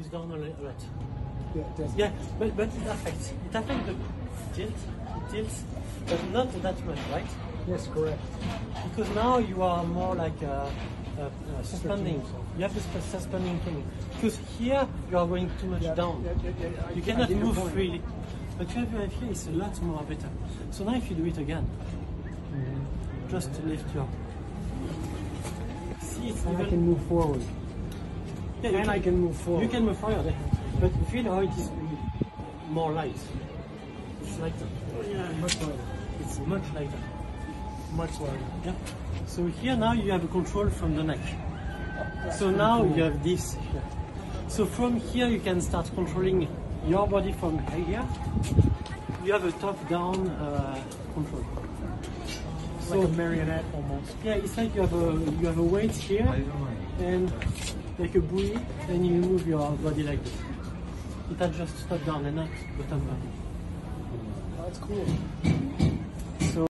right. Yeah, it. Yeah, but, but it affects. It affects the tilt, it tilts, but not that much, right? Yes, correct. Because now you are more like uh, uh, uh, suspending. You have this suspending thing. Because here you are going too much Yeah, down. yeah, yeah, yeah, I- You cannot move freely. But you have your here is a lot more better. So now if you do it again, Mm-hmm. just lift your. See, it's And I even- can move forward. Yeah, you and I can move forward. You can move forward, but feel how it is more light. It's lighter. Yeah, much lighter. It's much lighter. Much lighter. Yeah. So here now you have a control from the neck. So now you have this here. So from here you can start controlling your body from here. You have a top-down uh, control. Like a marionette almost. Yeah, it's like you have a you have a weight here and like a buoy, and you move your body like this. It adjusts top down and not bottom up. Oh, that's cool.